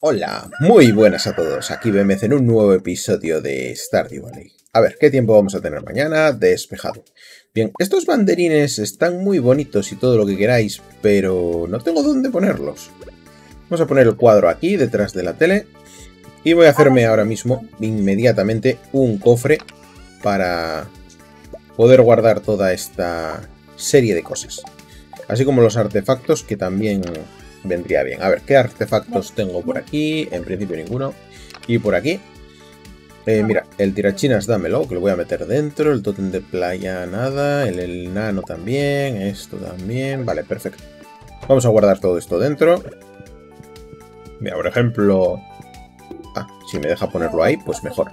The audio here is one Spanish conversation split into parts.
Hola, muy buenas a todos, aquí BMC en un nuevo episodio de Stardew Valley. A ver, ¿qué tiempo vamos a tener mañana? Despejado. Bien, estos banderines están muy bonitos y todo lo que queráis, pero no tengo dónde ponerlos. Vamos a poner el cuadro aquí, detrás de la tele, y voy a hacerme ahora mismo, inmediatamente, un cofre para poder guardar toda esta serie de cosas. Así como los artefactos que también vendría bien. A ver, ¿qué artefactos tengo por aquí? En principio ninguno. Y por aquí. Eh, mira, el tirachinas dámelo, que lo voy a meter dentro. El totem de playa nada. El, el nano también. Esto también. Vale, perfecto. Vamos a guardar todo esto dentro. Mira, por ejemplo... Ah, si me deja ponerlo ahí, pues mejor.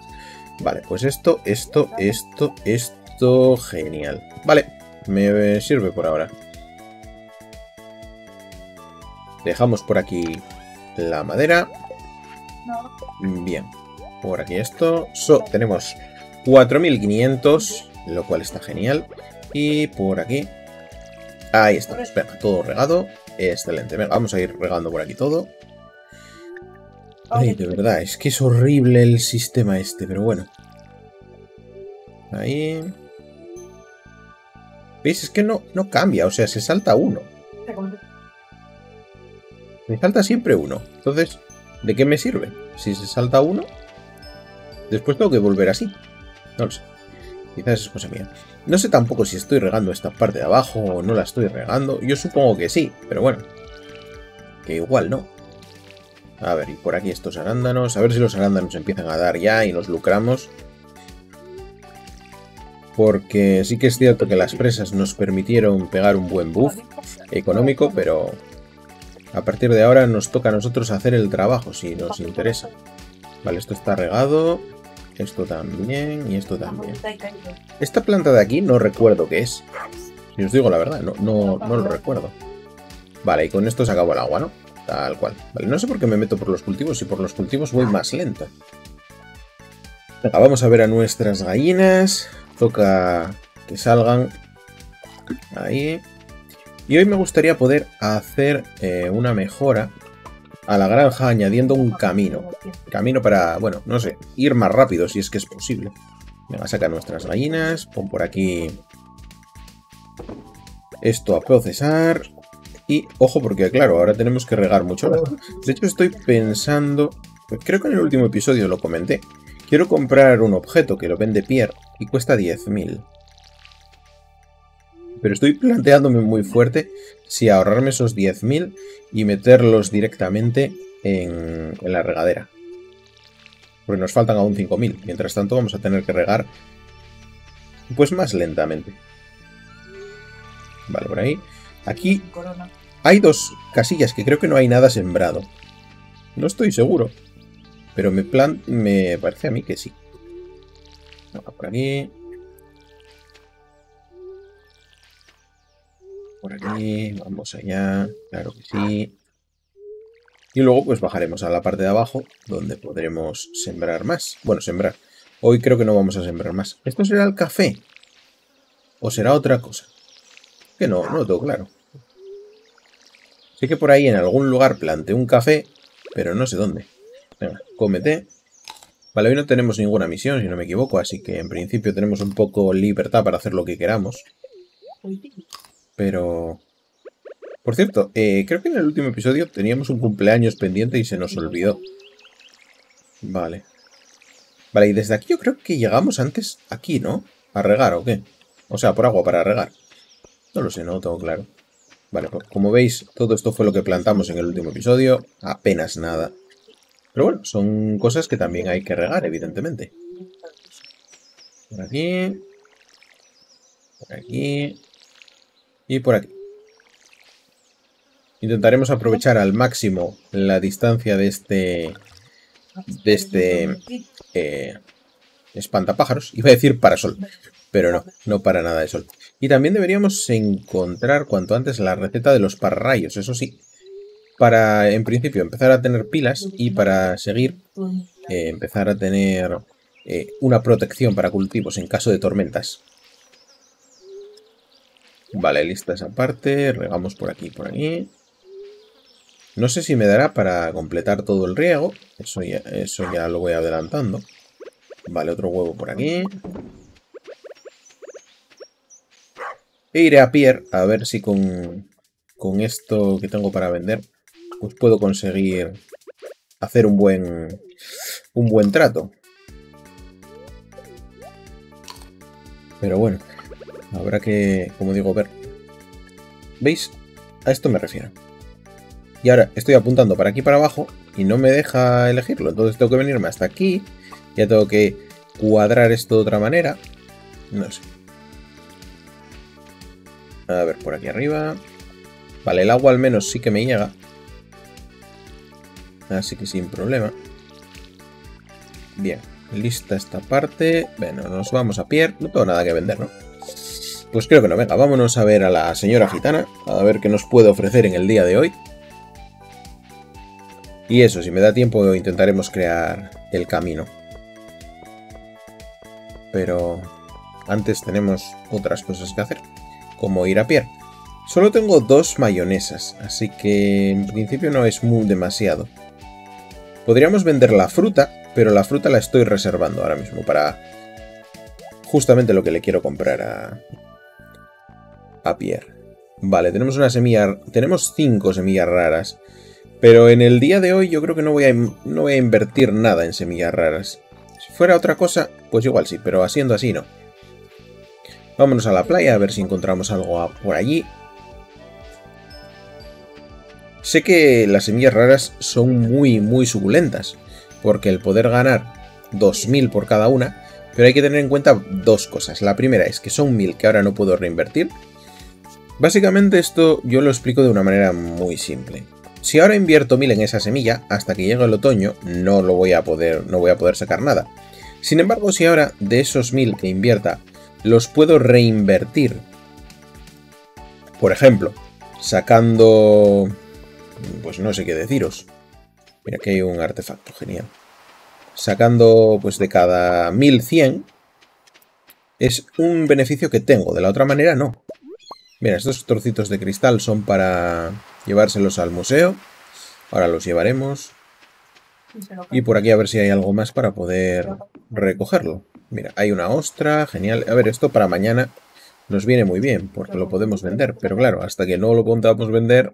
Vale, pues esto, esto, esto, esto... Genial. Vale, me sirve por ahora. Dejamos por aquí la madera. Bien. Por aquí esto. tenemos 4500, lo cual está genial. Y por aquí. Ahí está. Venga, todo regado. Excelente. Venga, vamos a ir regando por aquí todo. Ay, de verdad, es que es horrible el sistema este, pero bueno. Ahí. ¿Veis? Es que no, no cambia, o sea, se salta uno. Me falta siempre uno. Entonces, ¿de qué me sirve? Si se salta uno, después tengo que volver así. No lo sé. Quizás es cosa mía. No sé tampoco si estoy regando esta parte de abajo o no la estoy regando. Yo supongo que sí, pero bueno. Que igual no. A ver, y por aquí estos arándanos. A ver si los arándanos empiezan a dar ya y nos lucramos. Porque sí que es cierto que las presas nos permitieron pegar un buen buff económico, pero a partir de ahora nos toca a nosotros hacer el trabajo, si nos interesa. Vale, esto está regado. Esto también y esto también. Esta planta de aquí no recuerdo qué es. Si os digo la verdad, no, no, no lo recuerdo. Vale, y con esto se acabó el agua, ¿no? Tal cual. Vale, no sé por qué me meto por los cultivos y por los cultivos voy más lento. Venga, vamos a ver a nuestras gallinas. Toca que salgan. Ahí. Y hoy me gustaría poder hacer eh, una mejora a la granja añadiendo un camino. Camino para, bueno, no sé, ir más rápido si es que es posible. Venga, saca nuestras gallinas, pon por aquí esto a procesar. Y ojo porque claro, ahora tenemos que regar mucho. De hecho estoy pensando, creo que en el último episodio lo comenté. Quiero comprar un objeto que lo vende Pierre y cuesta 10.000 pero estoy planteándome muy fuerte si ahorrarme esos 10.000 y meterlos directamente en, la regadera. Porque nos faltan aún 5.000. Mientras tanto vamos a tener que regar pues más lentamente. Vale, por ahí. Aquí hay dos casillas que creo que no hay nada sembrado. No estoy seguro. Pero me, plan me parece a mí que sí. por aquí. Por aquí, vamos allá, claro que sí. Y luego pues bajaremos a la parte de abajo, donde podremos sembrar más. Bueno, sembrar. Hoy creo que no vamos a sembrar más. ¿Esto será el café? ¿O será otra cosa? Que no, no lo tengo claro. Sé que por ahí en algún lugar planté un café, pero no sé dónde. Venga, cómete. Vale, hoy no tenemos ninguna misión, si no me equivoco, así que en principio tenemos un poco libertad para hacer lo que queramos. Pero... Por cierto, eh, creo que en el último episodio teníamos un cumpleaños pendiente y se nos olvidó. Vale. Vale, y desde aquí yo creo que llegamos antes aquí, ¿no? ¿A regar o qué? O sea, por agua para regar. No lo sé, no lo tengo claro. Vale, pues como veis, todo esto fue lo que plantamos en el último episodio. Apenas nada. Pero bueno, son cosas que también hay que regar, evidentemente. Por aquí. Por aquí y por aquí. Intentaremos aprovechar al máximo la distancia de este de este eh, espantapájaros. Iba a decir parasol, pero no, no para nada de sol. Y también deberíamos encontrar cuanto antes la receta de los pararrayos, eso sí. Para, en principio, empezar a tener pilas y para seguir, eh, empezar a tener eh, una protección para cultivos en caso de tormentas. Vale, lista esa parte. Regamos por aquí por aquí. No sé si me dará para completar todo el riego. Eso ya, eso ya lo voy adelantando. Vale, otro huevo por aquí. E iré a Pierre a ver si con, con esto que tengo para vender pues puedo conseguir hacer un buen un buen trato. Pero bueno, habrá que, como digo, ver. ¿Veis? A esto me refiero. Y ahora estoy apuntando para aquí para abajo y no me deja elegirlo. Entonces tengo que venirme hasta aquí. Ya tengo que cuadrar esto de otra manera. No sé. A ver, por aquí arriba. Vale, el agua al menos sí que me llega. Así que sin problema. Bien, lista esta parte. Bueno, nos vamos a Pierre. No tengo nada que vender, ¿no? Pues creo que no. Venga, vámonos a ver a la señora gitana. A ver qué nos puede ofrecer en el día de hoy. Y eso, si me da tiempo intentaremos crear el camino. Pero antes tenemos otras cosas que hacer, como ir a pie. Solo tengo dos mayonesas, así que en principio no es muy demasiado. Podríamos vender la fruta, pero la fruta la estoy reservando ahora mismo para justamente lo que le quiero comprar a, a Pierre. Vale, tenemos una semilla, tenemos cinco semillas raras, pero en el día de hoy yo creo que no voy a, no voy a invertir nada en semillas raras. Si fuera otra cosa, pues igual sí, pero haciendo así no. Vámonos a la playa a ver si encontramos algo por allí. Sé que las semillas raras son muy, muy suculentas, porque el poder ganar 2000 por cada una, pero hay que tener en cuenta dos cosas. La primera es que son 1000 que ahora no puedo reinvertir. Básicamente esto yo lo explico de una manera muy simple. Si ahora invierto 1000 en esa semilla, hasta que llegue el otoño no lo voy a poder, no voy a poder sacar nada. Sin embargo, si ahora de esos 1000 que invierta los puedo reinvertir, por ejemplo, sacando, pues no sé qué deciros. Mira, que hay un artefacto, genial. Sacando, pues de cada 1100, es un beneficio que tengo, de la otra manera no. Mira, estos trocitos de cristal son para llevárselos al museo. Ahora los llevaremos. Y por aquí a ver si hay algo más para poder recogerlo. Mira, hay una ostra, genial. A ver, esto para mañana nos viene muy bien, porque lo podemos vender. Pero claro, hasta que no lo podamos vender...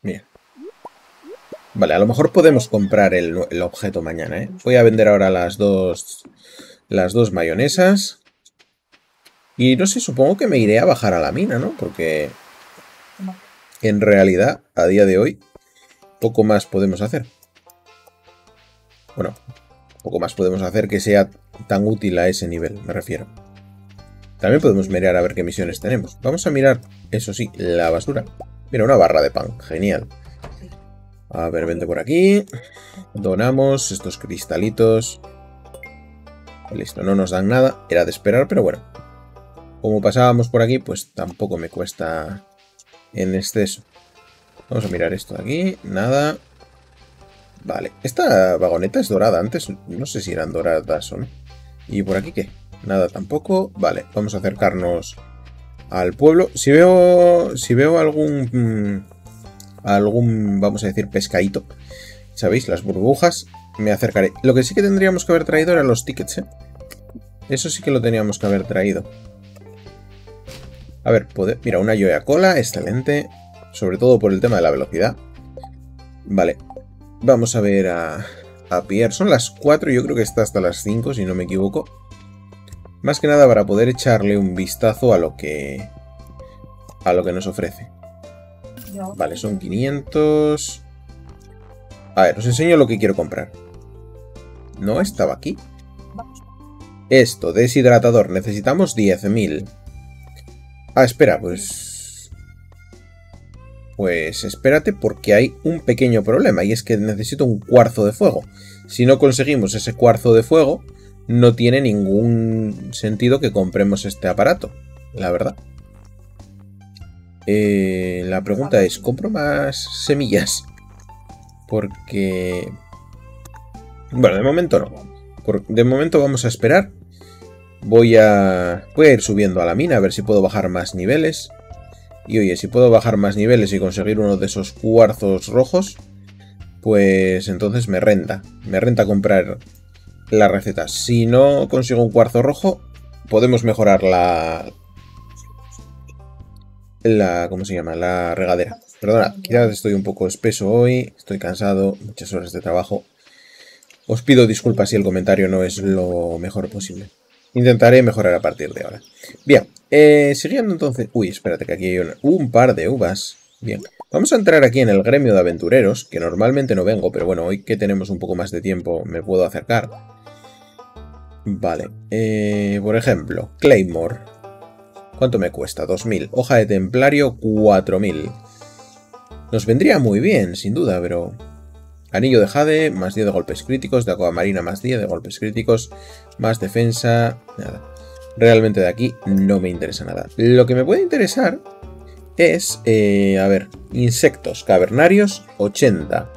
Mira. Vale, a lo mejor podemos comprar el, objeto mañana, ¿eh? Voy a vender ahora las dos... Las dos mayonesas. Y no sé, supongo que me iré a bajar a la mina, ¿no? Porque en realidad, a día de hoy, poco más podemos hacer. Bueno, poco más podemos hacer que sea tan útil a ese nivel, me refiero. También podemos mirar a ver qué misiones tenemos. Vamos a mirar, eso sí, la basura. Mira, una barra de pan, genial. A ver, vente por aquí. Donamos estos cristalitos. Listo, no nos dan nada. Era de esperar, pero bueno. Como pasábamos por aquí, pues tampoco me cuesta en exceso. Vamos a mirar esto de aquí. Nada. Vale. Esta vagoneta es dorada. Antes no sé si eran doradas o no. ¿Y por aquí qué? Nada tampoco. Vale, vamos a acercarnos al pueblo. Si veo, si veo algún... Mm, algún, vamos a decir, pescadito. ¿Sabéis? Las burbujas. Me acercaré. Lo que sí que tendríamos que haber traído eran los tickets, ¿eh? Eso sí que lo teníamos que haber traído. A ver, mira, una Yoya Cola, excelente. Sobre todo por el tema de la velocidad. Vale, vamos a ver a, a Pierre. Son las 4, yo creo que está hasta las 5, si no me equivoco. Más que nada para poder echarle un vistazo a lo que... A lo que nos ofrece. Vale, son 500... A ver, os enseño lo que quiero comprar. ¿No estaba aquí? Esto, deshidratador. Necesitamos 10.000. Ah, espera, pues... Pues espérate porque hay un pequeño problema y es que necesito un cuarzo de fuego. Si no conseguimos ese cuarzo de fuego, no tiene ningún sentido que compremos este aparato, la verdad. Eh, la pregunta es, ¿compro más semillas? Porque... Bueno, de momento no. de momento vamos a esperar Voy a, voy a ir subiendo a la mina a ver si puedo bajar más niveles. Y oye, si puedo bajar más niveles y conseguir uno de esos cuarzos rojos, pues entonces me renta. Me renta comprar la receta. Si no consigo un cuarzo rojo, podemos mejorar la... La... ¿Cómo se llama? La regadera. Perdona, quizás estoy un poco espeso hoy, estoy cansado, muchas horas de trabajo. Os pido disculpas si el comentario no es lo mejor posible. Intentaré mejorar a partir de ahora. Bien, eh, siguiendo entonces... Uy, espérate que aquí hay un, par de uvas. Bien, vamos a entrar aquí en el gremio de aventureros, que normalmente no vengo, pero bueno, hoy que tenemos un poco más de tiempo me puedo acercar. Vale, eh, por ejemplo, Claymore. ¿Cuánto me cuesta? 2.000. Hoja de templario, 4.000. Nos vendría muy bien, sin duda, pero Anillo de Jade, más 10 de golpes críticos, de Aquamarina más 10 de golpes críticos, más defensa, nada. Realmente de aquí no me interesa nada. Lo que me puede interesar es, eh, a ver, insectos cavernarios 80.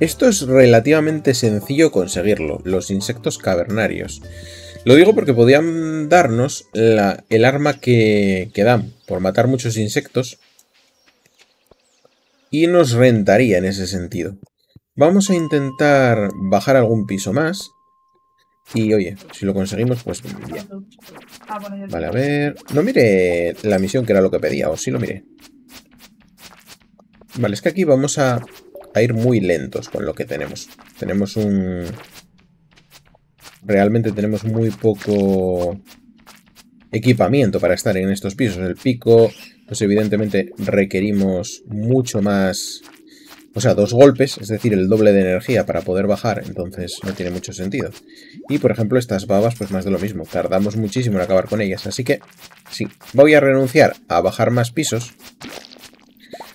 Esto es relativamente sencillo conseguirlo, los insectos cavernarios. Lo digo porque podían darnos el arma que, que dan por matar muchos insectos y nos rentaría en ese sentido. Vamos a intentar bajar algún piso más. Y oye, si lo conseguimos, pues bien. Vale, a ver... No mire la misión que era lo que pedía, o sí lo miré. Vale, es que aquí vamos a, a ir muy lentos con lo que tenemos. Tenemos un... Realmente tenemos muy poco equipamiento para estar en estos pisos. El pico, pues evidentemente requerimos mucho más... O sea, dos golpes, es decir, el doble de energía para poder bajar, entonces no tiene mucho sentido. Y, por ejemplo, estas babas, pues más de lo mismo. Tardamos muchísimo en acabar con ellas, así que sí, voy a renunciar a bajar más pisos.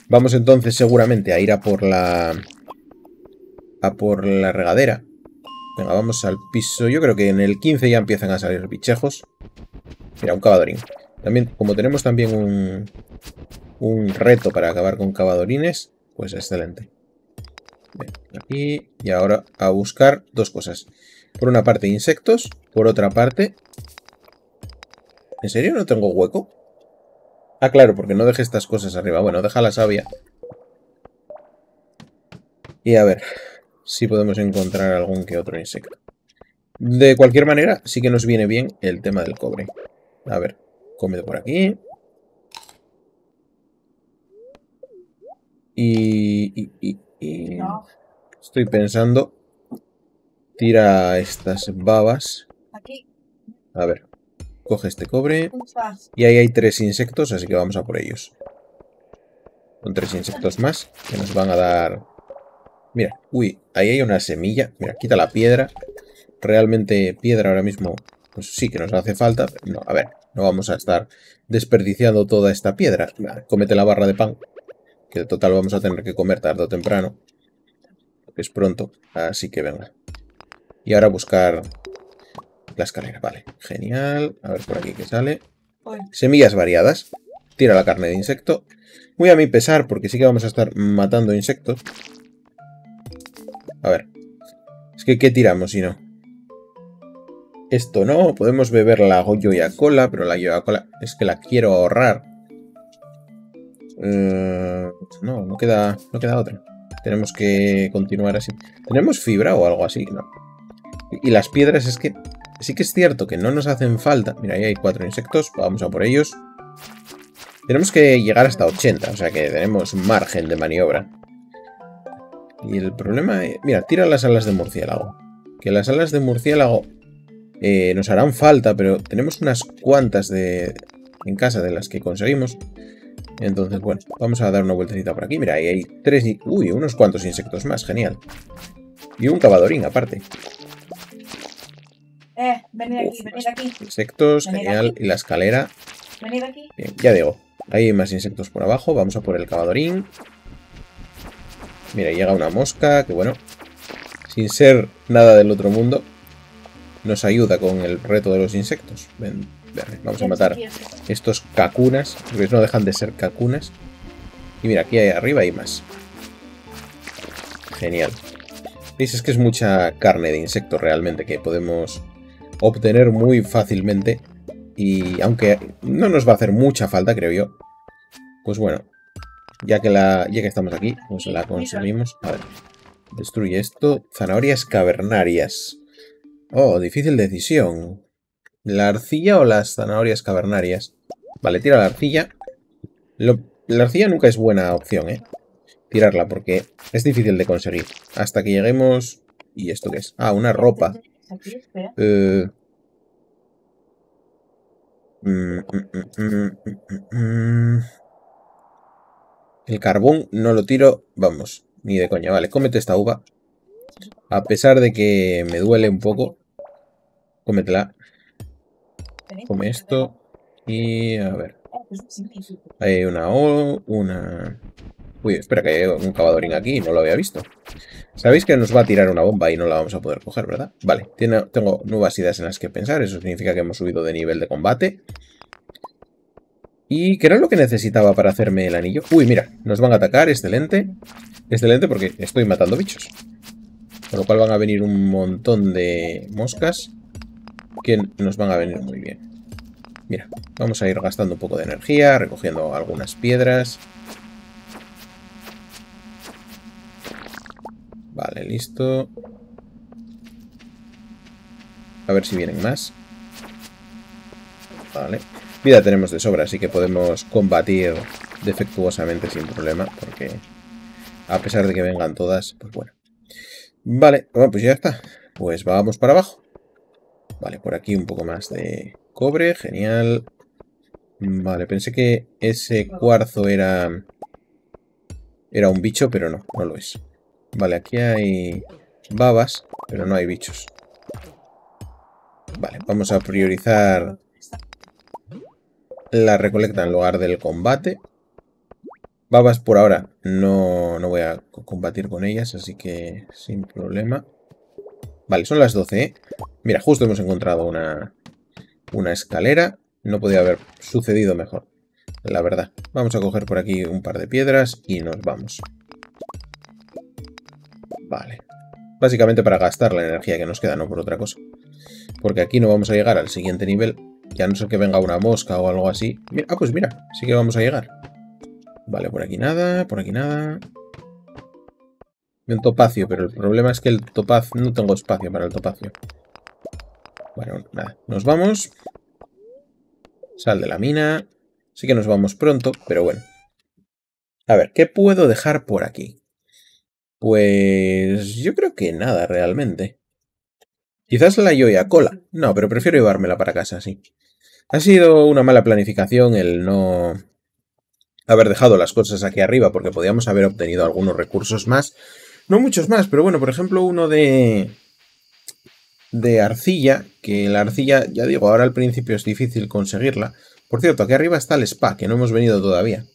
Vamos entonces seguramente a ir a por la... a por la regadera. Venga, vamos al piso. Yo creo que en el 15 ya empiezan a salir bichejos. Mira, un cavadorín. También, como tenemos también un, un reto para acabar con cavadorines, pues excelente. aquí y ahora a buscar dos cosas. Por una parte insectos, por otra parte... ¿En serio no tengo hueco? Ah, claro, porque no dejé estas cosas arriba. Bueno, deja la savia. Y a ver si podemos encontrar algún que otro insecto. De cualquier manera, sí que nos viene bien el tema del cobre. A ver, come por aquí. Y, y, y, Estoy pensando... Tira estas babas. A ver. Coge este cobre. Y ahí hay tres insectos, así que vamos a por ellos. Son tres insectos más que nos van a dar... Mira, uy, ahí hay una semilla. Mira, quita la piedra. Realmente piedra ahora mismo pues sí que nos hace falta. no, a ver, no vamos a estar desperdiciando toda esta piedra. Comete la barra de pan, que de total vamos a tener que comer tarde o temprano. Es pronto, así que venga. Y ahora buscar la escalera, vale. Genial. A ver por aquí qué sale. Semillas variadas. Tira la carne de insecto. Muy a mi pesar, porque sí que vamos a estar matando insectos. A ver. Es que, ¿qué tiramos si no? Esto no, podemos beber la Goya Cola, pero la Goya Cola es que la quiero ahorrar. Eh, no, no queda, no queda otra. Tenemos que continuar así. ¿Tenemos fibra o algo así? No. Y las piedras es que sí que es cierto que no nos hacen falta. Mira, ahí hay cuatro insectos, vamos a por ellos. Tenemos que llegar hasta 80, o sea que tenemos margen de maniobra. Y el problema es... Mira, tira las alas de murciélago. Que las alas de murciélago eh, nos harán falta, pero tenemos unas cuantas de, en casa de las que conseguimos. Entonces, bueno, vamos a dar una vueltecita por aquí. Mira, ahí hay tres... Uy, unos cuantos insectos más, genial. Y un cavadorín aparte. Eh, venid aquí, venid aquí. Insectos, genial. Y la escalera. Venid aquí. Bien, ya digo. Hay más insectos por abajo. Vamos a por el cavadorín. Mira, llega una mosca, que bueno, sin ser nada del otro mundo, nos ayuda con el reto de los insectos. Ven, vamos a matar estos cacunas, porque no dejan de ser cacunas. Y mira, aquí arriba hay más. Genial. ¿Veis? Es que es mucha carne de insecto realmente que podemos obtener muy fácilmente Y aunque no nos va a hacer mucha falta, creo yo. Pues bueno, ya que, la, ya que estamos aquí, pues la conseguimos. A ver, destruye esto. Zanahorias cavernarias. Oh, difícil decisión. ¿La arcilla o las zanahorias cavernarias? Vale, tira la arcilla. la arcilla nunca es buena opción, ¿eh? Tirarla, porque es difícil de conseguir. Hasta que lleguemos... ¿Y esto qué es? Ah, una ropa. Eh... Mm, mm, mm, el carbón no lo tiro, vamos, ni de coña. Vale, cómete esta uva. A pesar de que me duele un poco, cómetela. Come esto. Y a ver. Hay una O, una... Uy, espera que hay un cavadorín aquí, no lo había visto. Sabéis que nos va a tirar una bomba y no la vamos a poder coger, ¿verdad? Vale, tengo nuevas ideas en las que pensar, eso significa que hemos subido de nivel de combate. ¿Y qué era lo que necesitaba para hacerme el anillo? Uy, mira, nos van a atacar, excelente. Excelente porque estoy matando bichos. Con lo cual van a venir un montón de moscas que nos van a venir muy bien. Mira, vamos a ir gastando un poco de energía, recogiendo algunas piedras. Vale, listo. A ver si vienen más. Vale. Vida tenemos de sobra, así que podemos combatir defectuosamente sin problema, porque a pesar de que vengan todas, pues bueno. Vale, bueno, pues ya está. Pues vamos para abajo. Vale, por aquí un poco más de cobre, genial. Vale, pensé que ese cuarzo era... Era un bicho, pero no, no lo es. Vale, aquí hay babas, pero no hay bichos. Vale, vamos a priorizar la recolecta en lugar del combate. Babas por ahora no, no voy a combatir con ellas, así que sin problema. Vale, son las 12, ¿eh? Mira, justo hemos encontrado una, una escalera. No podía haber sucedido mejor, la verdad. Vamos a coger por aquí un par de piedras y nos vamos. Vale. Básicamente para gastar la energía que nos queda, no por otra cosa. Porque aquí no vamos a llegar al siguiente nivel ya no sé que venga una mosca o algo así. ah, pues mira, sí que vamos a llegar. Vale, por aquí nada, por aquí nada. Un topacio, pero el problema es que el topaz... No tengo espacio para el topacio. Bueno, nada. Nos vamos. Sal de la mina. Sí que nos vamos pronto, pero bueno. A ver, ¿qué puedo dejar por aquí? Pues yo creo que nada realmente. Quizás la Yoya Cola. No, pero prefiero llevármela para casa, sí. Ha sido una mala planificación el no haber dejado las cosas aquí arriba, porque podíamos haber obtenido algunos recursos más. No muchos más, pero bueno, por ejemplo, uno de. de arcilla, que la arcilla, ya digo, ahora al principio es difícil conseguirla. Por cierto, aquí arriba está el spa, que no hemos venido todavía.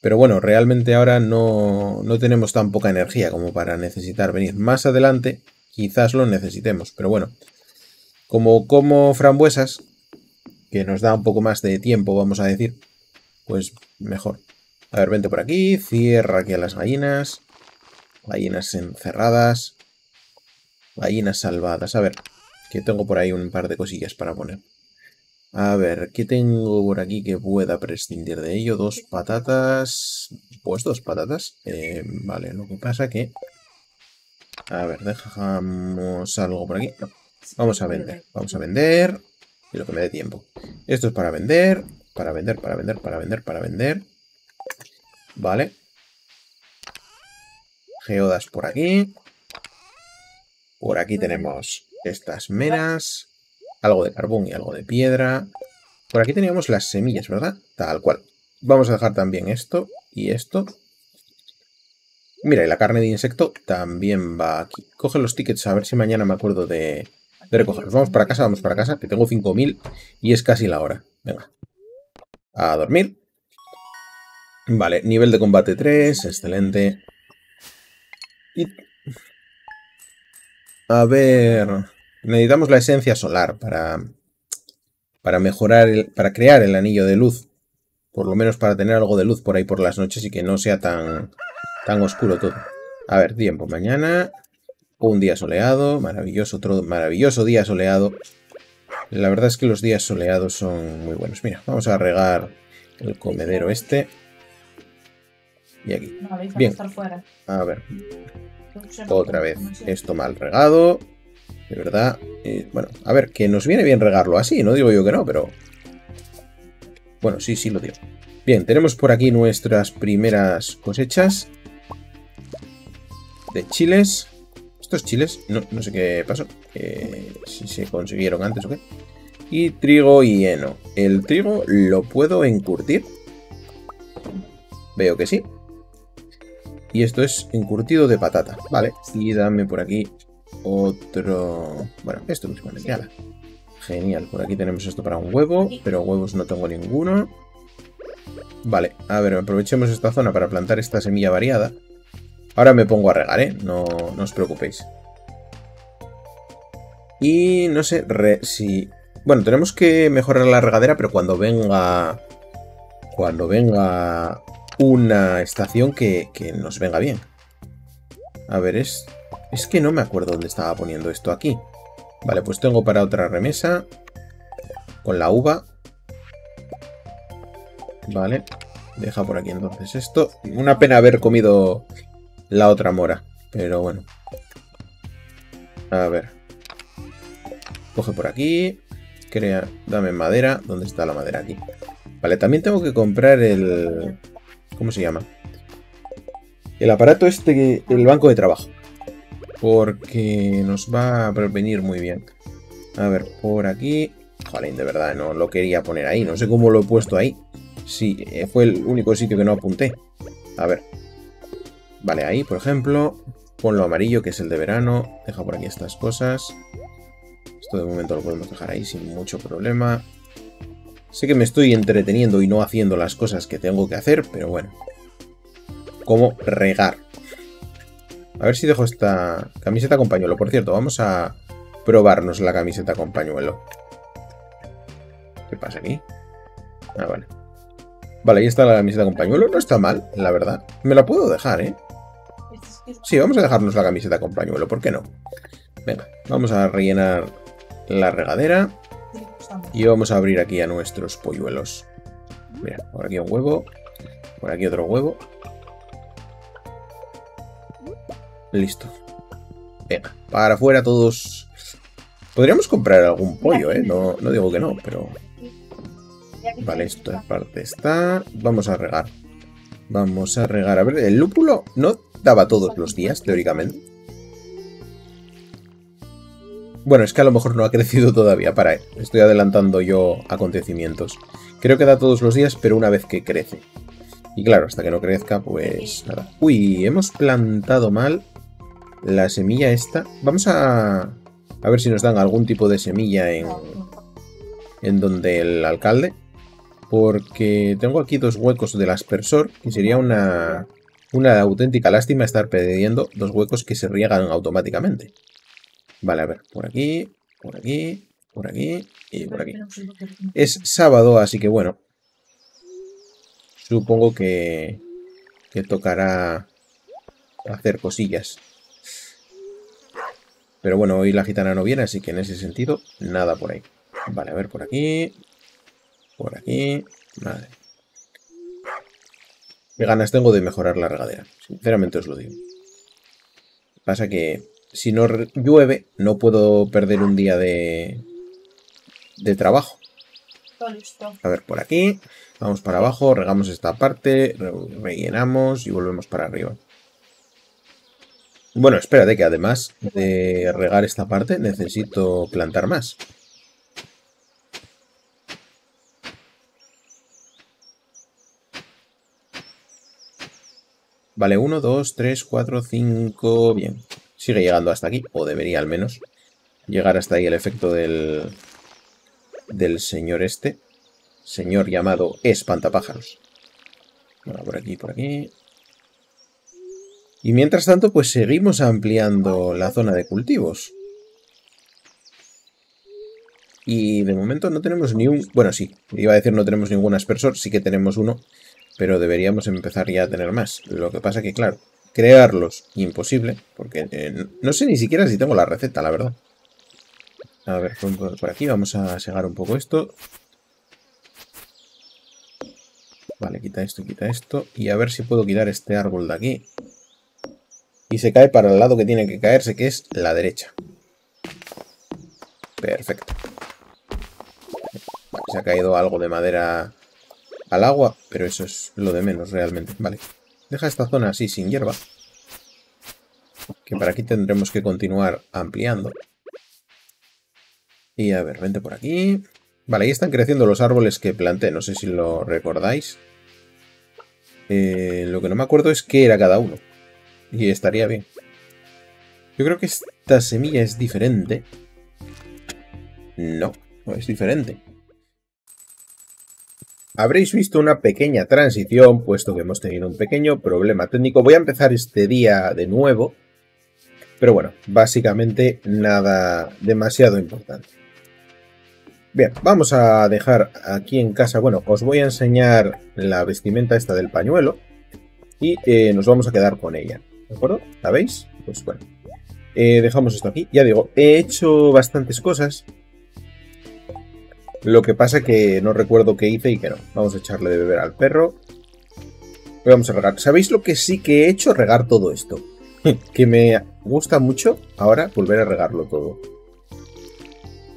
Pero bueno, realmente ahora no, no tenemos tan poca energía como para necesitar venir. Más adelante quizás lo necesitemos, pero bueno. Como como frambuesas, que nos da un poco más de tiempo, vamos a decir, pues mejor. A ver, vente por aquí, cierra aquí a las gallinas. Gallinas encerradas. Gallinas salvadas. A ver, que tengo por ahí un par de cosillas para poner. A ver, ¿qué tengo por aquí que pueda prescindir de ello? Dos patatas. Pues dos patatas. Eh, vale, lo que pasa que... A ver, dejamos algo por aquí. Vamos a vender. Vamos a vender. Y lo que me dé tiempo. Esto es para vender. Para vender, para vender, para vender, para vender. Vale. Geodas por aquí. Por aquí tenemos estas menas. Algo de carbón y algo de piedra. Por aquí teníamos las semillas, ¿verdad? Tal cual. Vamos a dejar también esto y esto. Mira, y la carne de insecto también va aquí. Coge los tickets a ver si mañana me acuerdo de, de recogerlos. Vamos para casa, vamos para casa, que tengo 5.000 y es casi la hora. Venga. A dormir. Vale, nivel de combate 3, excelente. A ver... Necesitamos la esencia solar para... Para mejorar, el, para crear el anillo de luz. Por lo menos para tener algo de luz por ahí por las noches y que no sea tan, tan oscuro todo. A ver, tiempo. Mañana un día soleado, maravilloso, otro maravilloso día soleado. La verdad es que los días soleados son muy buenos. Mira, vamos a regar el comedero este. Y aquí. No, Bien. estar fuera. A ver, otra vez. Esto mal regado. De verdad. eh, bueno, a ver, que nos viene bien regarlo así. No digo yo que no, pero... Bueno, sí, sí lo digo. Bien, tenemos por aquí nuestras primeras cosechas. De chiles. Estos chiles, no, no sé qué pasó. eh, si se consiguieron antes o qué. Y trigo y heno. El trigo lo puedo encurtir. Veo que sí. Y esto es encurtido de patata. Vale. Y dame por aquí otro... Bueno, esto últimamente. ala. Genial. Por aquí tenemos esto para un huevo. Pero huevos no tengo ninguno. Vale. A ver, aprovechemos esta zona para plantar esta semilla variada. Ahora me pongo a regar, ¿eh? No, no os preocupéis. Y no sé re- si... Bueno, tenemos que mejorar la regadera, pero cuando venga... Cuando venga una estación que, que nos venga bien. A ver, es... Es que no me acuerdo dónde estaba poniendo esto aquí. Vale, pues tengo para otra remesa. Con la uva. Vale. Deja por aquí entonces esto. Una pena haber comido la otra mora. Pero bueno. A ver. Coge por aquí. Crea. Dame madera. ¿Dónde está la madera? Aquí. Vale, también tengo que comprar el... ¿Cómo se llama? El aparato este, el banco de trabajo. Porque nos va a venir muy bien. A ver, por aquí... Jolín, de verdad, no lo quería poner ahí. No sé cómo lo he puesto ahí. Sí, eh, fue el único sitio que no apunté. A ver. Vale, ahí, por ejemplo. Ponlo amarillo, que es el de verano. Deja por aquí estas cosas. Esto de momento lo podemos dejar ahí sin mucho problema. Sé que me estoy entreteniendo y no haciendo las cosas que tengo que hacer, pero bueno. Como regar. A ver si dejo esta camiseta con pañuelo. Por cierto, vamos a probarnos la camiseta con pañuelo. ¿Qué pasa aquí? Ah, vale. Vale, ahí está la camiseta con pañuelo. No está mal, la verdad. Me la puedo dejar, ¿eh? Sí, vamos a dejarnos la camiseta con pañuelo. ¿Por qué no? Venga, vamos a rellenar la regadera. Y vamos a abrir aquí a nuestros polluelos. Mira, por aquí un huevo. Por aquí otro huevo. Listo. Venga, para afuera todos. Podríamos comprar algún pollo, ¿eh? No, no digo que no, pero... Vale, esta parte está. Vamos a regar. Vamos a regar. A ver, el lúpulo no daba todos los días, teóricamente. Bueno, es que a lo mejor no ha crecido todavía. Para, estoy adelantando yo acontecimientos. Creo que da todos los días, pero una vez que crece. Y claro, hasta que no crezca, pues nada. Uy, hemos plantado mal la semilla esta. Vamos a... A ver si nos dan algún tipo de semilla en, en donde el alcalde. Porque tengo aquí dos huecos del aspersor. Y sería una, una auténtica lástima estar pidiendo dos huecos que se riegan automáticamente. Vale, a ver, por aquí, por aquí, por aquí y por aquí. Es sábado, así que bueno. Supongo que, que tocará hacer cosillas. Pero bueno, hoy la gitana no viene, así que en ese sentido, nada por ahí. Vale, a ver, por aquí. Por aquí. Vale. Qué ganas tengo de mejorar la regadera. Sinceramente os lo digo. Pasa que si no llueve, no puedo perder un día de, de trabajo. A ver, por aquí. Vamos para abajo, regamos esta parte, re- rellenamos y volvemos para arriba. Bueno, espérate que además de regar esta parte necesito plantar más. Vale, 1, 2, 3, 4, 5... Bien. Sigue llegando hasta aquí, o debería al menos llegar hasta ahí el efecto del, del señor este. Señor llamado Espantapájaros. Bueno, por aquí, por aquí. Y mientras tanto, pues seguimos ampliando la zona de cultivos. Y de momento no tenemos ni un... Bueno, sí, iba a decir no tenemos ningún aspersor, sí que tenemos uno, pero deberíamos empezar ya a tener más. Lo que pasa que, claro, crearlos imposible, porque eh, no sé ni siquiera si tengo la receta, la verdad. A ver, por aquí vamos a segar un poco esto. Vale, quita esto, quita esto. Y a ver si puedo quitar este árbol de aquí. Y se cae para el lado que tiene que caerse, que es la derecha. Perfecto. Se ha caído algo de madera al agua, pero eso es lo de menos realmente. Vale. Deja esta zona así sin hierba. Que para aquí tendremos que continuar ampliando. Y a ver, vente por aquí. Vale, ahí están creciendo los árboles que planté. No sé si lo recordáis. Eh, lo que no me acuerdo es qué era cada uno. Y estaría bien. Yo creo que esta semilla es diferente. No, no es diferente. Habréis visto una pequeña transición, puesto que hemos tenido un pequeño problema técnico. Voy a empezar este día de nuevo. Pero bueno, básicamente nada demasiado importante. Bien, vamos a dejar aquí en casa, bueno, os voy a enseñar la vestimenta esta del pañuelo y eh, nos vamos a quedar con ella, ¿de acuerdo? ¿La veis? Pues bueno, eh, dejamos esto aquí. Ya digo, he hecho bastantes cosas, lo que pasa que no recuerdo qué hice y que no. Vamos a echarle de beber al perro. Vamos a regar. ¿Sabéis lo que sí que he hecho? Regar todo esto. que me gusta mucho ahora volver a regarlo todo.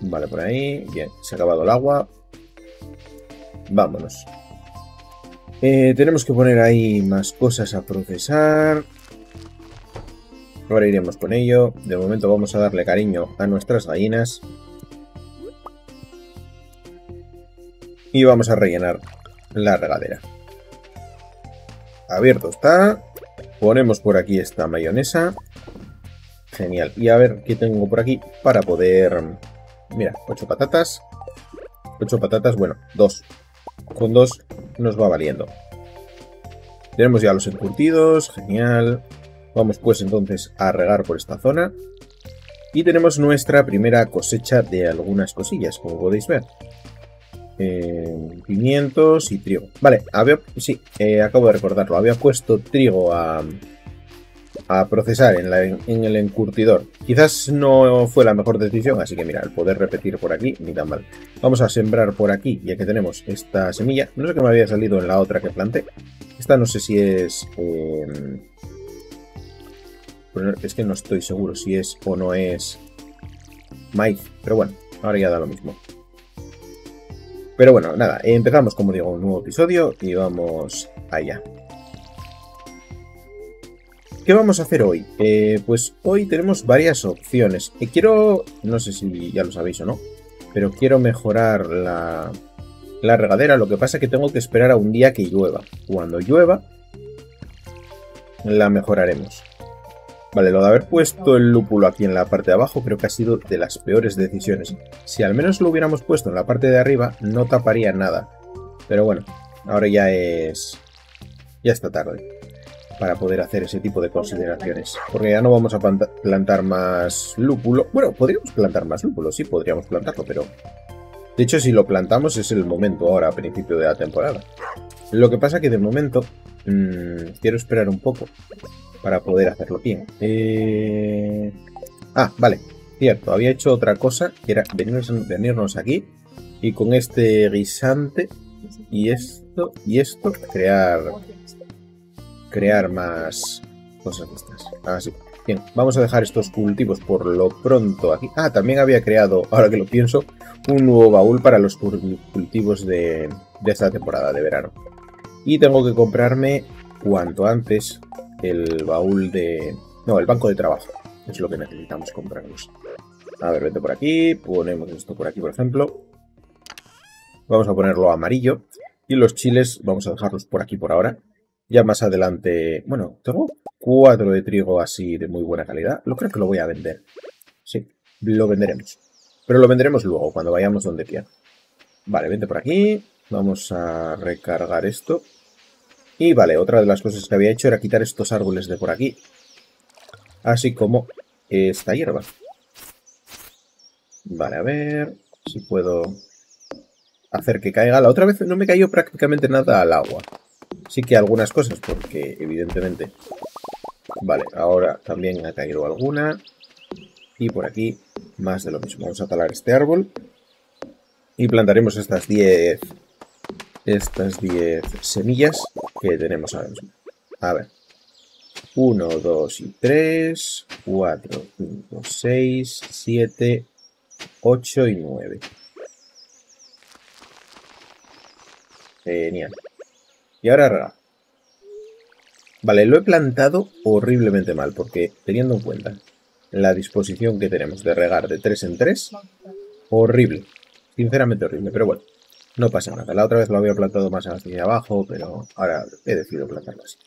Vale, por ahí. Bien, se ha acabado el agua. Vámonos. Eh, tenemos que poner ahí más cosas a procesar. Ahora iremos con ello. De momento vamos a darle cariño a nuestras gallinas. Y vamos a rellenar la regadera. Abierto está. Ponemos por aquí esta mayonesa. Genial. Y a ver qué tengo por aquí para poder Mira, 8 patatas. 8 patatas, bueno, 2. Con 2 nos va valiendo. Tenemos ya los encurtidos, genial. Vamos pues entonces a regar por esta zona. Y tenemos nuestra primera cosecha de algunas cosillas, como podéis ver. Eh, pimientos y trigo. Vale, había, sí, eh, acabo de recordarlo. Había puesto trigo a, a procesar en, el encurtidor. Quizás no fue la mejor decisión, así que mira, el poder repetir por aquí, ni tan mal. Vamos a sembrar por aquí, ya que tenemos esta semilla. No sé qué me había salido en la otra que planté. Esta no sé si es... Eh, es que no estoy seguro si es o no es maíz. Pero bueno, ahora ya da lo mismo. Pero bueno, nada, empezamos como digo un nuevo episodio y vamos allá. ¿Qué vamos a hacer hoy? Eh, pues hoy tenemos varias opciones. Y quiero, no sé si ya lo sabéis o no, pero quiero mejorar la, la regadera. Lo que pasa es que tengo que esperar a un día que llueva. Cuando llueva, la mejoraremos. Vale, lo de haber puesto el lúpulo aquí en la parte de abajo creo que ha sido de las peores decisiones. Si al menos lo hubiéramos puesto en la parte de arriba, no taparía nada. Pero bueno, ahora ya es... Ya está tarde para poder hacer ese tipo de consideraciones. Porque ya no vamos a plantar más lúpulo. Bueno, podríamos plantar más lúpulo, sí, podríamos plantarlo, pero... De hecho, si lo plantamos es el momento ahora, a principio de la temporada. Lo que pasa que de momento mmm, quiero esperar un poco para poder hacerlo bien. Eh... Ah, vale, cierto, había hecho otra cosa, que era venirnos, venirnos aquí y con este guisante y esto y esto crear crear más cosas de estas. Así. Bien, vamos a dejar estos cultivos por lo pronto aquí. Ah, también había creado, ahora que lo pienso, un nuevo baúl para los cultivos de, de esta temporada de verano. Y tengo que comprarme cuanto antes el baúl de... No, el banco de trabajo. Es lo que necesitamos comprarnos. A ver, vete por aquí. Ponemos esto por aquí, por ejemplo. Vamos a ponerlo amarillo. Y los chiles vamos a dejarlos por aquí por ahora. Ya más adelante... Bueno, tengo cuatro de trigo así de muy buena calidad. Lo creo que lo voy a vender. Sí, lo venderemos. Pero lo venderemos luego, cuando vayamos donde quiera. Vale, vente por aquí. Vamos a recargar esto. Y vale, otra de las cosas que había hecho era quitar estos árboles de por aquí. Así como esta hierba. Vale, a ver si puedo hacer que caiga. La otra vez no me cayó prácticamente nada al agua. Sí que algunas cosas, porque evidentemente... Vale, ahora también ha caído alguna. Y por aquí más de lo mismo. Vamos a talar este árbol. Y plantaremos estas 10 estas 10 semillas que tenemos ahora mismo. A ver. 1, 2 y 3, 4, 5, 6, 7, 8 y 9. Genial. Y ahora rega. Vale, lo he plantado horriblemente mal, porque teniendo en cuenta la disposición que tenemos de regar de 3 en 3, horrible. Sinceramente horrible, pero bueno, no pasa nada. La otra vez lo había plantado más hacia abajo, pero ahora he decidido plantarlo así.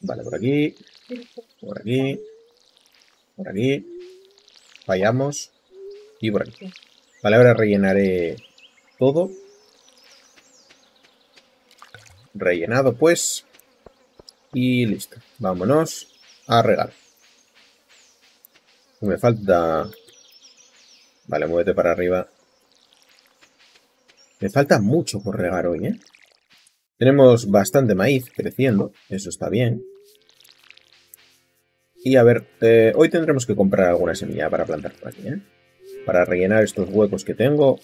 Vale, por aquí, por aquí, por aquí, vayamos y por aquí. Vale, ahora rellenaré todo. Rellenado pues. Y listo. Vámonos a regar. Me falta... Vale, muévete para arriba. Me falta mucho por regar hoy, ¿eh? Tenemos bastante maíz creciendo, eso está bien. Y a ver, eh, hoy tendremos que comprar alguna semilla para plantar por aquí, ¿eh? Para rellenar estos huecos que tengo,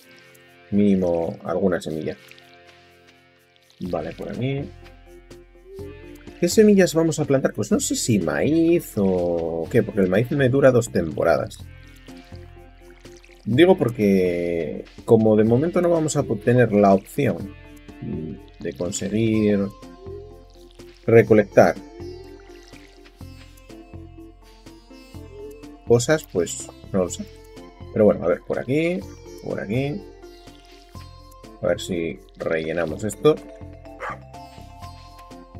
mínimo alguna semilla. Vale, por aquí. ¿Qué semillas vamos a plantar? Pues no sé si maíz o qué, porque el maíz me dura dos temporadas. Digo porque como de momento no vamos a tener la opción de conseguir recolectar cosas, pues no lo sé. Pero bueno, a ver, por aquí, por aquí. A ver si rellenamos esto.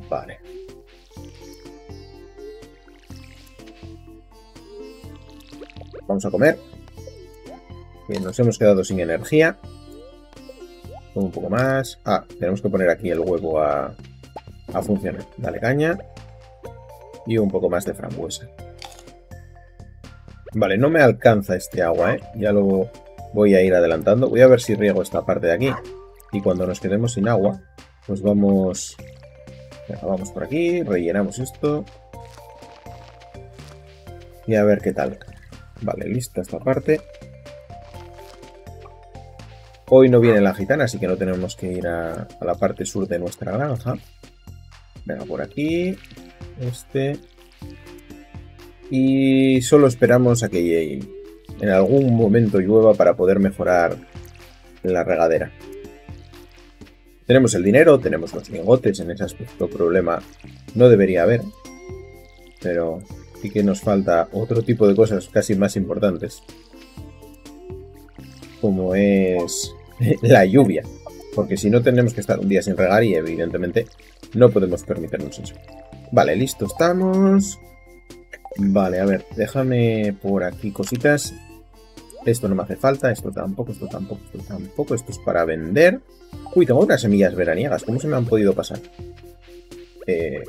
Vale. Vamos a comer. Bien, nos hemos quedado sin energía. Un poco más. Ah, tenemos que poner aquí el huevo a, a funcionar. Dale caña. Y un poco más de frambuesa. Vale, no me alcanza este agua, ¿eh? Ya lo voy a ir adelantando. Voy a ver si riego esta parte de aquí. Y cuando nos quedemos sin agua, pues vamos... vamos por aquí, rellenamos esto. Y a ver qué tal. Vale, lista esta parte. Hoy no viene la gitana, así que no tenemos que ir a, la parte sur de nuestra granja. Venga, por aquí. Este. Y solo esperamos a que en algún momento llueva para poder mejorar la regadera. Tenemos el dinero, tenemos los lingotes, en ese aspecto problema no debería haber. Pero sí que nos falta otro tipo de cosas casi más importantes como es la lluvia. Porque si no tenemos que estar un día sin regar y evidentemente no podemos permitirnos eso. Vale, listo estamos. Vale, a ver, déjame por aquí cositas. Esto no me hace falta, esto tampoco, esto tampoco, esto tampoco. Esto es para vender. Uy, tengo unas semillas veraniegas. ¿Cómo se me han podido pasar? Eh,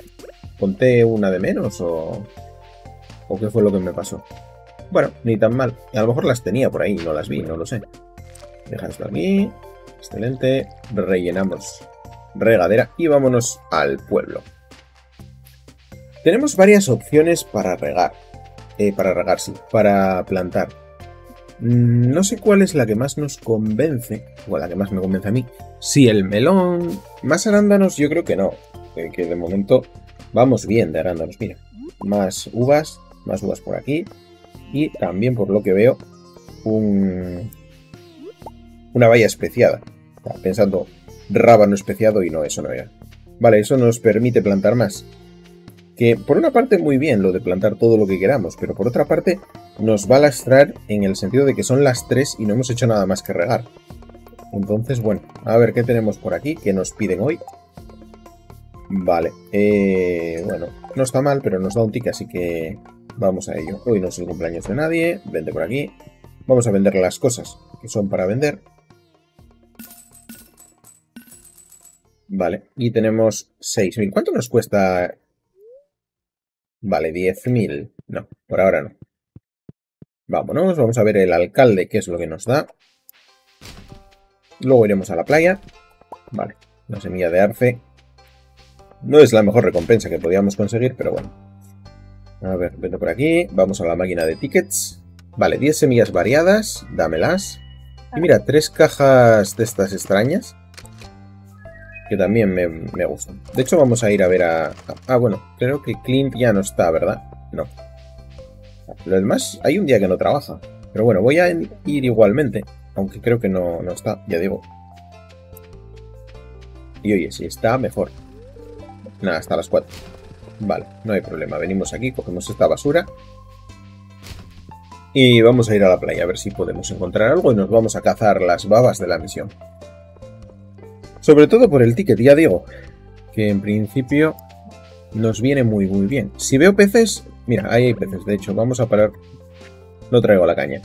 ¿Conté una de menos o, o qué fue lo que me pasó? Bueno, ni tan mal. A lo mejor las tenía por ahí, no las vi, no lo sé. Deja esto aquí. Excelente. Rellenamos regadera y vámonos al pueblo. Tenemos varias opciones para regar. Eh, para regar, sí. Para plantar. Mm, no sé cuál es la que más nos convence. O la que más me convence a mí. Si el melón. Más arándanos, yo creo que no. Eh, que de momento vamos bien de arándanos. Mira. Más uvas. Más uvas por aquí. Y también, por lo que veo, un, una valla especiada. pensando rábano especiado y no, eso no era. Vale, eso nos permite plantar más. Que por una parte muy bien lo de plantar todo lo que queramos, pero por otra parte nos va a lastrar en el sentido de que son las 3 y no hemos hecho nada más que regar. Entonces, bueno, a ver qué tenemos por aquí, que nos piden hoy. Vale, eh, bueno, no está mal, pero nos da un tic, así que vamos a ello. Hoy no es el cumpleaños de nadie, vende por aquí. Vamos a vender las cosas que son para vender. Vale, y tenemos 6.000. ¿Cuánto nos cuesta? Vale, 10.000. No, por ahora no. Vámonos, vamos a ver el alcalde, qué es lo que nos da. Luego iremos a la playa. Vale, una semilla de arce. No es la mejor recompensa que podíamos conseguir, pero bueno. A ver, vendo por aquí. Vamos a la máquina de tickets. Vale, 10 semillas variadas, dámelas. Y mira, tres cajas de estas extrañas. Que también me, me gustan. De hecho, vamos a ir a ver a... Ah, bueno, creo que Clint ya no está, ¿verdad? No. Lo demás, hay un día que no trabaja. Pero bueno, voy a ir igualmente. Aunque creo que no, no está, ya digo. Y oye, si está, mejor. Nada, hasta las 4. Vale, no hay problema. Venimos aquí, cogemos esta basura. Y vamos a ir a la playa a ver si podemos encontrar algo y nos vamos a cazar las babas de la misión. Sobre todo por el ticket, ya digo, que en principio nos viene muy muy bien. Si veo peces, mira, ahí hay peces, de hecho, vamos a parar. No traigo la caña.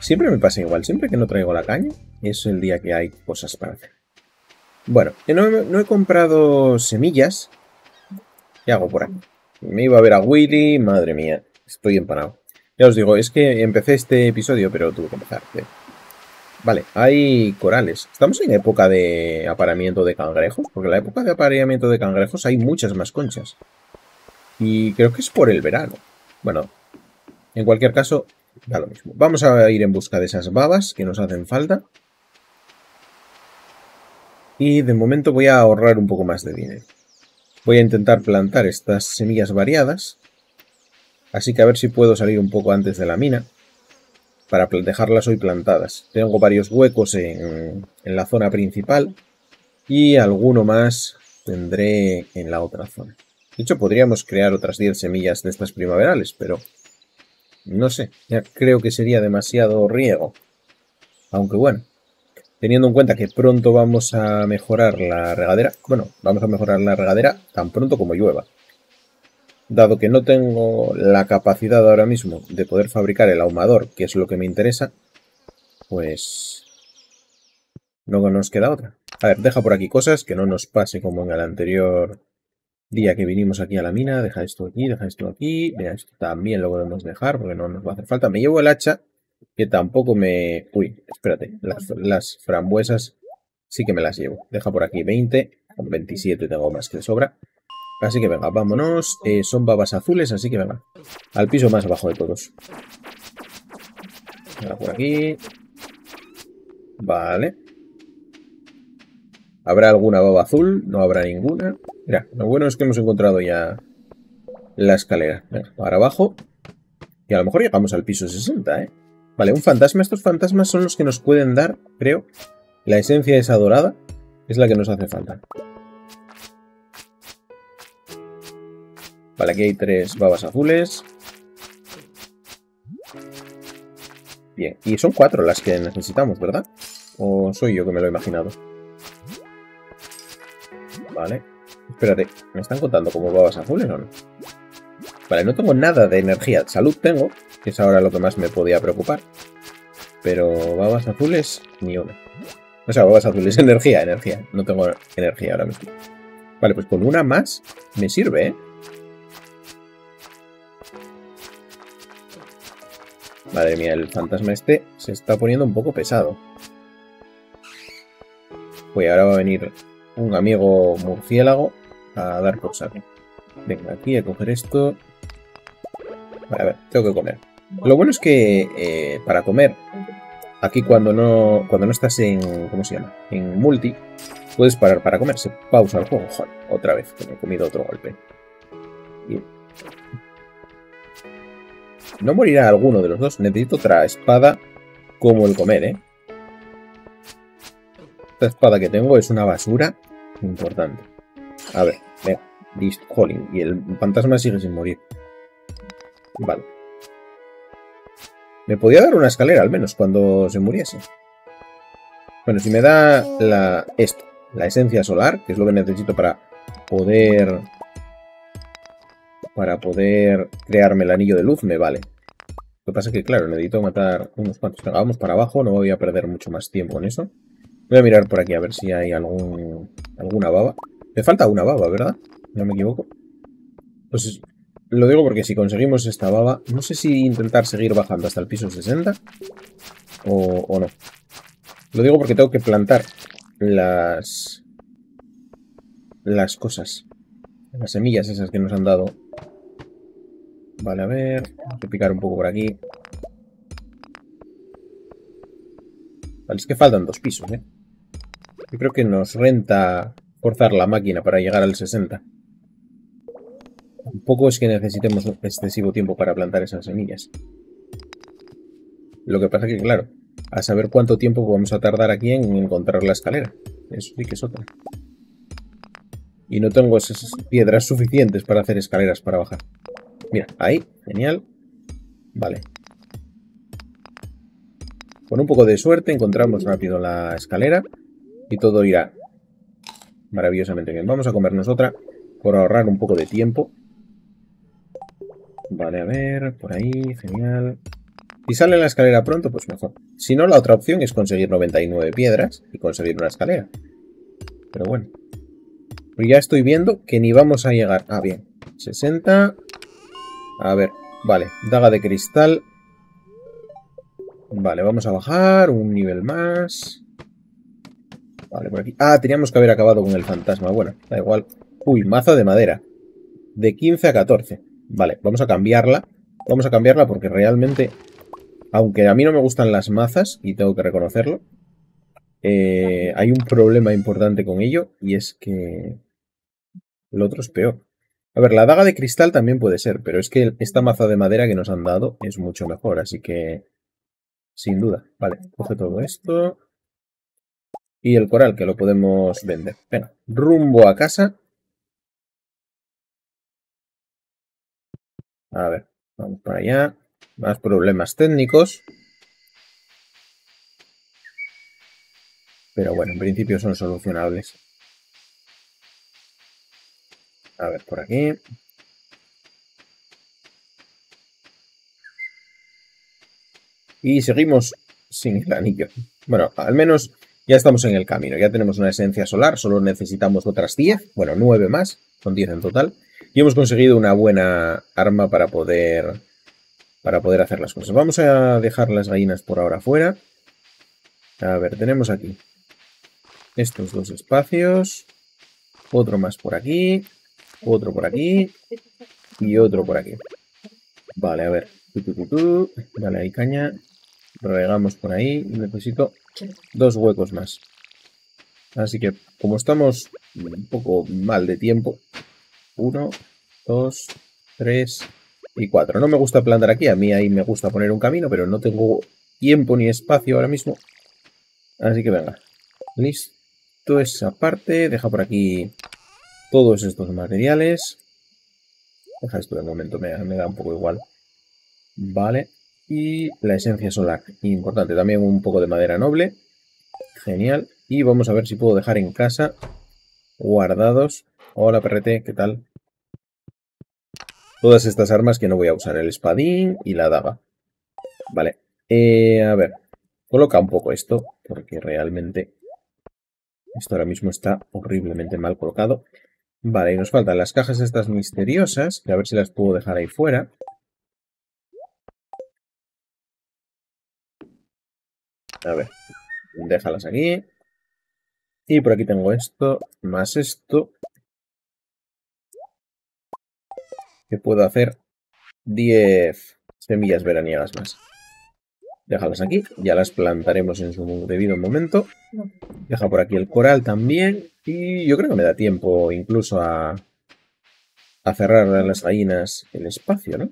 Siempre me pasa igual, siempre que no traigo la caña, es el día que hay cosas para hacer. Bueno, no, no he comprado semillas. ¿Qué hago por aquí? Me iba a ver a Willy, madre mía, estoy empanado. Ya os digo, es que empecé este episodio, pero tuve que empezar. Vale, hay corales. Estamos en época de apareamiento de cangrejos, porque en la época de apareamiento de cangrejos hay muchas más conchas. Y creo que es por el verano. Bueno, en cualquier caso, da lo mismo. Vamos a ir en busca de esas babas que nos hacen falta. Y de momento voy a ahorrar un poco más de dinero. Voy a intentar plantar estas semillas variadas. Así que a ver si puedo salir un poco antes de la mina. Para dejarlas hoy plantadas. Tengo varios huecos en, la zona principal. Y alguno más tendré en la otra zona. De hecho, podríamos crear otras 10 semillas de estas primaverales, pero no sé, ya creo que sería demasiado riego. Aunque bueno, teniendo en cuenta que pronto vamos a mejorar la regadera, bueno, vamos a mejorar la regadera tan pronto como llueva. Dado que no tengo la capacidad ahora mismo de poder fabricar el ahumador, que es lo que me interesa, pues no nos queda otra. A ver, deja por aquí cosas, que no nos pase como en el anterior día que vinimos aquí a la mina. Deja esto aquí, deja esto aquí. Mira, esto también lo podemos dejar porque no nos va a hacer falta. Me llevo el hacha, que tampoco me... Uy, espérate, las, frambuesas sí que me las llevo. Deja por aquí 20, con 27 tengo más que sobra. Así que venga, vámonos. Eh, son babas azules, así que venga. Al piso más abajo de todos. Venga, por aquí. Vale. ¿Habrá alguna baba azul? No habrá ninguna. Mira, lo bueno es que hemos encontrado ya la escalera. Venga, para abajo. Y a lo mejor llegamos al piso 60, ¿eh? Vale, un fantasma. Estos fantasmas son los que nos pueden dar, creo, la esencia esa dorada. Es la que nos hace falta. Vale, aquí hay tres babas azules. Bien, y son cuatro las que necesitamos, ¿verdad? ¿O soy yo que me lo he imaginado? Vale. Espérate, ¿me están contando como babas azules o no? Vale, no tengo nada de energía. Salud tengo, es ahora lo que más me podía preocupar. Pero babas azules, ni una. O sea, babas azules, energía, energía. No tengo energía ahora mismo. Vale, pues con una más me sirve, ¿eh? Madre mía, el fantasma este se está poniendo un poco pesado. Pues ahora va a venir un amigo murciélago a dar por saco. Venga, aquí a coger esto. Vale, a ver, tengo que comer. Lo bueno es que eh, para comer, aquí cuando no, cuando no estás en, ¿cómo se llama? En multi, puedes parar para comer. Se pausa el juego. Joder, otra vez, que me he comido otro golpe. Bien. No morirá alguno de los dos. Necesito otra espada como el comer, ¿eh? Esta espada que tengo es una basura importante. A ver, venga. Y el fantasma sigue sin morir. Vale. Me podía dar una escalera al menos cuando se muriese. Bueno, si me da la, esto, la esencia solar, que es lo que necesito para poder para poder crearme el anillo de luz me vale. Lo que pasa es que, claro, necesito matar unos cuantos. Venga, vamos para abajo, no voy a perder mucho más tiempo en eso. Voy a mirar por aquí a ver si hay algún alguna baba. Me falta una baba, ¿verdad? No me equivoco. Pues lo digo porque si conseguimos esta baba, no sé si intentar seguir bajando hasta el piso 60 o, o no. Lo digo porque tengo que plantar las las cosas. Las semillas esas que nos han dado Vale, a ver. Vamos a picar un poco por aquí. Vale, es que faltan dos pisos, ¿eh? Yo creo que nos renta forzar la máquina para llegar al 60. Tampoco es que necesitemos excesivo tiempo para plantar esas semillas. Lo que pasa que, claro, a saber cuánto tiempo vamos a tardar aquí en encontrar la escalera. Eso sí que es otra. Y no tengo esas piedras suficientes para hacer escaleras para bajar. Mira, ahí, genial. Vale. Con un poco de suerte encontramos rápido la escalera y todo irá maravillosamente bien. Vamos a comernos otra por ahorrar un poco de tiempo. Vale, a ver, por ahí, genial. Si sale la escalera pronto, pues mejor. Si no, la otra opción es conseguir 99 piedras y conseguir una escalera. Pero bueno. Pues ya estoy viendo que ni vamos a llegar. Ah, bien. 60. A ver, vale. Daga de cristal. Vale, vamos a bajar un nivel más. Vale, por aquí. Ah, teníamos que haber acabado con el fantasma. Bueno, da igual. Uy, maza de madera. De 15 a 14. Vale, vamos a cambiarla. Vamos a cambiarla porque realmente aunque a mí no me gustan las mazas, y tengo que reconocerlo, eh, hay un problema importante con ello, y es que el otro es peor. A ver, la daga de cristal también puede ser, pero es que esta maza de madera que nos han dado es mucho mejor, así que... Sin duda. Vale, coge todo esto. Y el coral, que lo podemos vender. Venga, rumbo a casa. A ver, vamos para allá. Más problemas técnicos. Pero bueno, en principio son solucionables. A ver, por aquí. Y seguimos sin el anillo. Bueno, al menos ya estamos en el camino. Ya tenemos una esencia solar. Solo necesitamos otras 10. Bueno, 9 más. Son 10 en total. Y hemos conseguido una buena arma para poder para poder hacer las cosas. Vamos a dejar las gallinas por ahora fuera. A ver, tenemos aquí estos dos espacios. Otro más por aquí. Otro por aquí. Y otro por aquí. Vale, a ver. Vale, ahí caña. Regamos por ahí. Necesito dos huecos más. Así que, como estamos un poco mal de tiempo. Uno, dos, tres, y 4. No me gusta plantar aquí, a mí ahí me gusta poner un camino, pero no tengo tiempo ni espacio ahora mismo. Así que venga. Listo esa parte. Deja por aquí todos estos materiales. Deja esto de momento, me, me da un poco igual. Vale. Y la esencia solar. Importante, también un poco de madera noble. Genial. Y vamos a ver si puedo dejar en casa guardados. Hola, perrete, ¿qué tal? Todas estas armas que no voy a usar, el espadín y la daga. Vale, eh, a ver, coloca un poco esto, porque realmente esto ahora mismo está horriblemente mal colocado. Vale, y nos faltan las cajas estas misteriosas, que a ver si las puedo dejar ahí fuera. A ver, déjalas aquí. Y por aquí tengo esto, más esto, que puedo hacer 10 semillas veraniegas más. Déjalas aquí, ya las plantaremos en su debido momento. Deja por aquí el coral también. Y yo creo que me da tiempo incluso a, cerrar las gallinas el espacio, ¿no?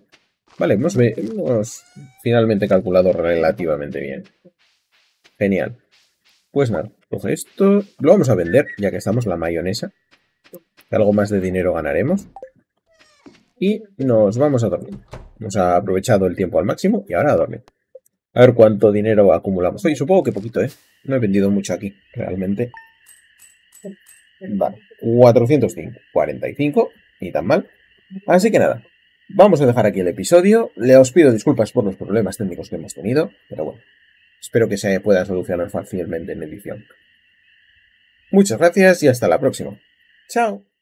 Vale, hemos, hemos finalmente calculado relativamente bien. Genial. Pues nada, coge esto. Lo vamos a vender, ya que estamos la mayonesa. Algo más de dinero ganaremos y nos vamos a dormir. Hemos aprovechado el tiempo al máximo y ahora a dormir. A ver cuánto dinero acumulamos. Oye, supongo que poquito, ¿eh? No he vendido mucho aquí, realmente. Vale, 405, 45, ni tan mal. Así que nada, vamos a dejar aquí el episodio. Le os pido disculpas por los problemas técnicos que hemos tenido, pero bueno, espero que se pueda solucionar fácilmente en edición. Muchas gracias y hasta la próxima. Chao.